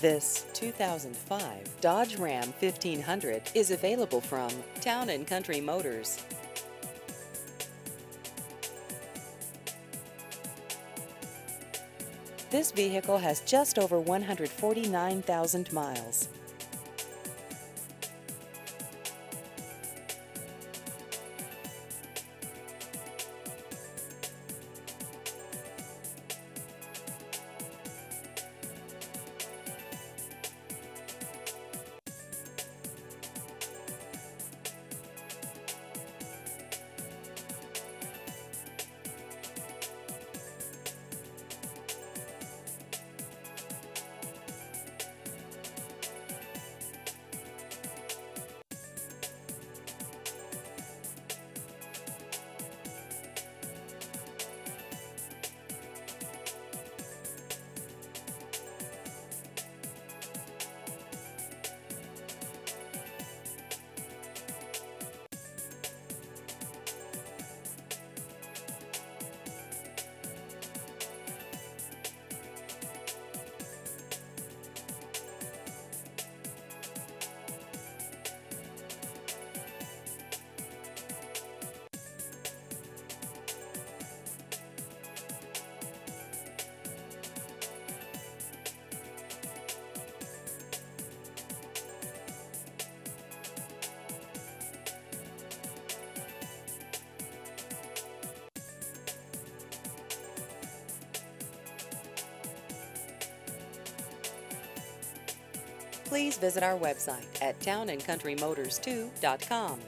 This 2005 Dodge Ram 1500 is available from Town & Country Motors. This vehicle has just over 149,000 miles. Please visit our website at townandcountrymotors2.com.